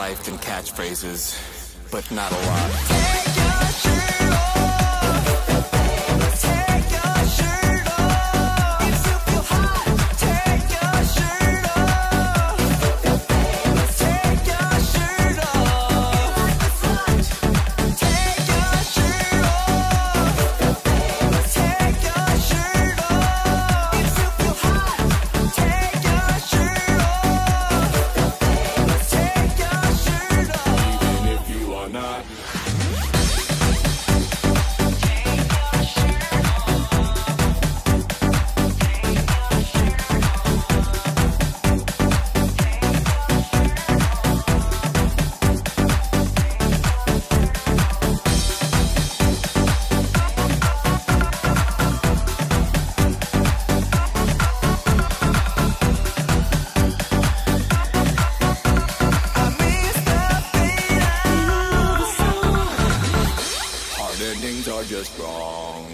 life than catchphrases, but not a lot. Endings are just wrong.